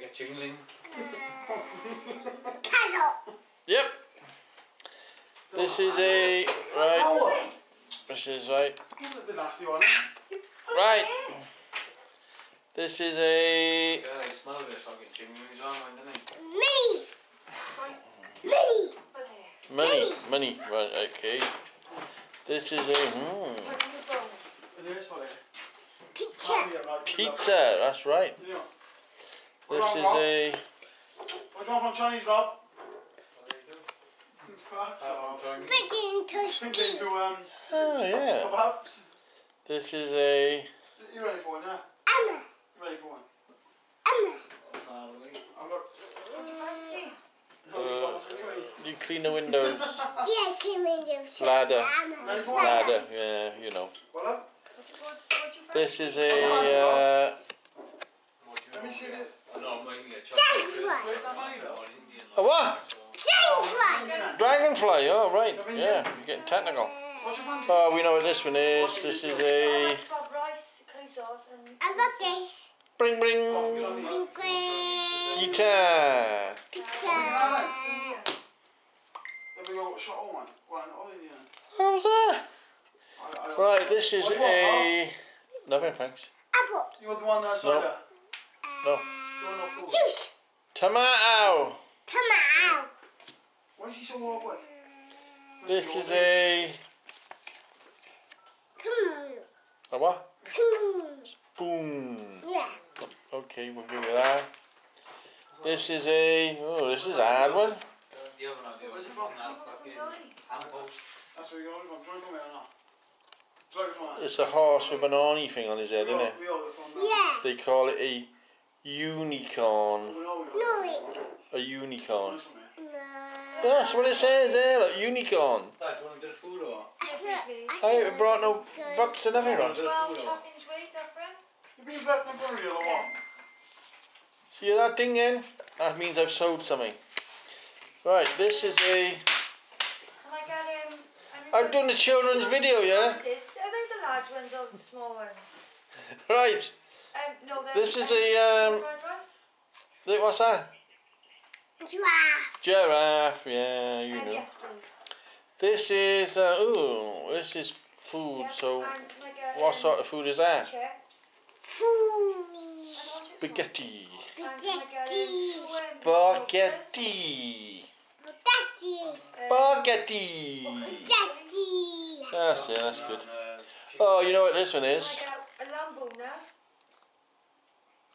Make a chingling. Castle. Yep. This is a right. Oh, This is right. He's a bit nasty one. Right. This is a Yeah, I smell of fucking chinglings on mine, didn't I? Mini. Mini. money. Money. Right. Okay. This is a hmm, It is what it is. Pizza. Yeah, right, good luck. pizza. That's right. Yeah. This What is you want, a What do you want from Chinese, Rob? What do you do? Fats. Oh, I'm trying. Making toasty. um, oh yeah. kebabs. This is a You ready for one, yeah? Emma. You ready for one? Emma. I've got. Uh, you clean the windows. Yeah, came in the Ladder. Ready for one? Ladder. Yeah, you know. What up? This is a uh, What do you Let me see it. Oh, no, mine get Dragonfly. chocolate. Where's that money though? One Indian. a what? Dragonfly. Dragonfly. Oh right. Yeah, you're getting technical. What's your fancy? Oh, we know what this one is. This is a rice, curry sauce, and I got this. bring bring Pink green. guitar. Pizza. Let me go shot one. One, oh, yeah. How's that? I, I, Right. This is What do you want, a nothing. Thanks. Apple. You want the one uh, cider? No. You want no fruit? Juice. Tomato. Tomato. Why is he so awkward? This is a Tomato. a what? Tomato. Spoon. Yeah. Okay, we'll give you that. This is a oh, this is a hard one. The other one, the Where's it one, from? that fucking hand post. That's where you're going from. Drive from there now. Drive from there. It's a horse with an orny thing on his head, isn't it? we all live from there. Yeah. They call it a unicorn. We know we No, don't. A unicorn. Live from there. No. That's what it says there, look, unicorn. Dad, do you want a bit of food or? I haven't brought no bucks and everything on. 12 toppings weight, our friend. You've been vetting for real or what? See that ding in? That means I've sold something. Right, this is a. Can I get um? I've done a children's video, yeah? Are they the large ones or the small ones? Right, Um, no, this is a. Um, Fried rice? th- what's that? Giraffe. Giraffe, yeah, you Um, know. yes, please. This is. Uh, ooh, this is food, Yeah, so. and can What um, sort of food is that? Chips. Food. Spaghetti. And can I um, Spaghetti. um, Spaghetti. Spaghetti. Daddy. That's it, that's good. Uh, Oh, you know what this one Can I is? get a lambo now?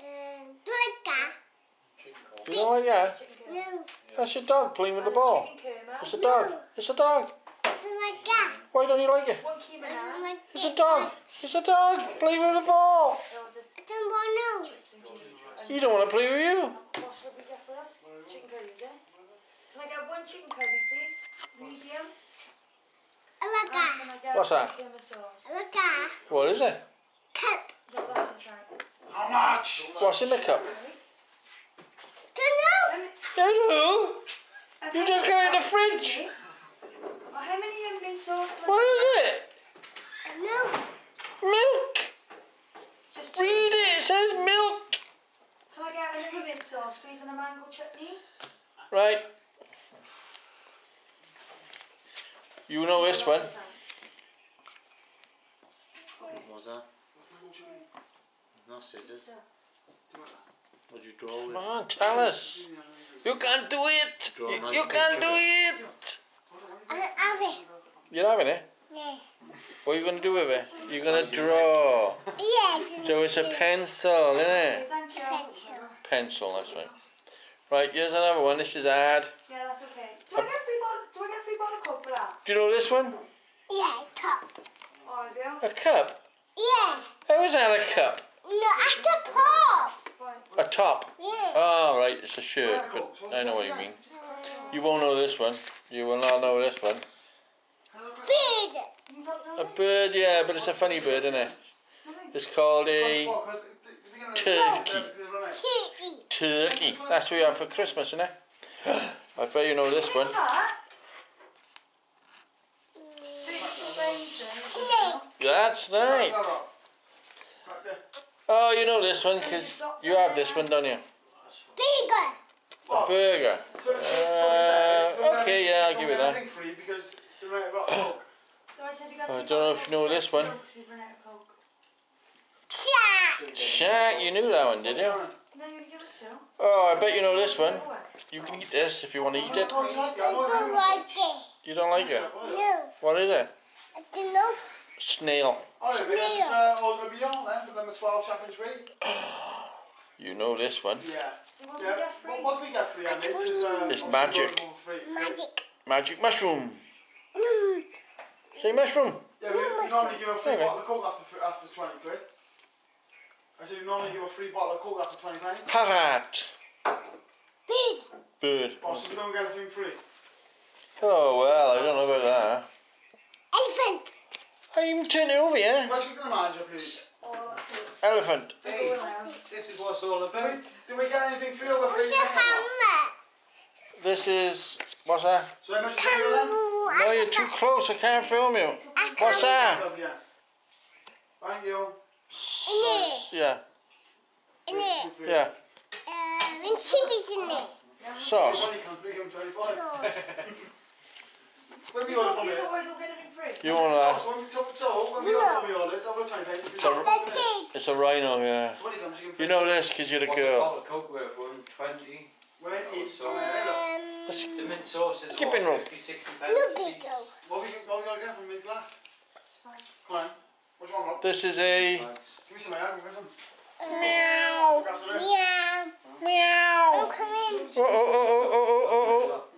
Um, Dulka. Chicken corn. You don't like that? No. That's your dog playing with the And a ball. Chicken It's a dog. It's a dog. Dulka. Why don't you like it? One. It's a dog. It's a dog. Play with the ball. Or I don't want to. chips and cheese. He don't want to play with you. What should we get for us? Chicken curry, is it? Can I get one chicken curry, please? Medium. And ah, Dulka. can What's that? one cream sauce? What is it? Cup. No, that's it. How much? What's in the cup? Don't know. Hello. and You how just many- got in the fridge. Oh, how many mint sauce? do I What get? is it? No. Milk. Just. Read it. It says milk. Can I get another mint sauce, please, and a mango chutney? Right. You know this one. What's that? No scissors. What'd you draw Come with? on, tell us. You can do it. Draw You, you can picture do of it. I have it. You're having it? Eh? Yeah. What are you going to do with it? You're going to draw. Yeah. So it's a pencil, isn't it? Pencil. Pencil, that's right. Right, here's another one. This is hard. Yeah, that's okay. Do I get free bottle? Do I get free bottle coke for that? Do you know this one? Yeah. Cup. Oh, I do. A cup. Yeah. How is that a cup? No, at the top. Fine. A top. Yeah. Oh, right, it's a shirt, but I know what you mean. You won't know this one. You will not know this one. Bird. You don't know A bird, yeah, but it's a funny bird, isn't it? It's called a What, 'cause they- they get Turkey. rid of it. Chicky. turkey. That's what we have for Christmas, isn't it? I bet you know this one. That? Six Snake. That's right. Right there. Oh, you know this one because you have this one, don't you? That's fine. Bigger. A burger. Uh, okay, yeah, I'll give you that. free because they're right about Coke. So I said you got I to don't know if you know this one. We've run out of Shaq, you knew that one, did you? No, you're going to give us two. Oh, I bet you know this one. You can eat this if you want to eat it. It's like that. I don't like it. You don't like it? No. What is it? I don't know. Snail. Oh, yeah, it's uh, all going to be on then for number 12 Champions League. You know this one. Yeah. So what Yeah. we get free? What, what do we get free, Andy? Is, uh, It's magic. we're going free. Magic. Magic mushroom. No. Say mushroom. Yeah, we, we normally give a free Okay. bottle of Coke after, after 20 quid. I said we normally give a free bottle of Coke after 20 pounds. Parrot. Big. Bird. Oh, so we don't get anything free. Oh, well, I don't know about that. Elephant. I'm turning over here. Guys, we're going to please. Oh, so it's Elephant. Hey, this is what it's all about. Do we get anything free over free? What's your hammer? This is. What's that? So how much do you? No, you're too close. I can't film you. What's that? Lovely, yeah. Thank you. In Yeah. In it. Yeah. Uh, and chippies in it. Sauce. Money comes, we give 25. Sauce. When we You order from here. Don't, you don't get anything free? You want Oh, that? so when we talk, so when we No. order from we order, it's over 20 pounds. So- The pig. It's a rhino, yeah. So when he comes, you You know this because you're a What's a girl. bottle of Coke worth? 120. When I eat, So, Um, The mint sauce is Skip what, 50, 60 No pence a piece. go. what we, what we gotta get from his glass? Come on. What do you want, Rob? This is a. Thanks. Give me some, I have some. Meow. Look after it. Meow. Meow. Oh, come in. Oh, oh, oh, oh, oh, oh, oh. Come on. Time.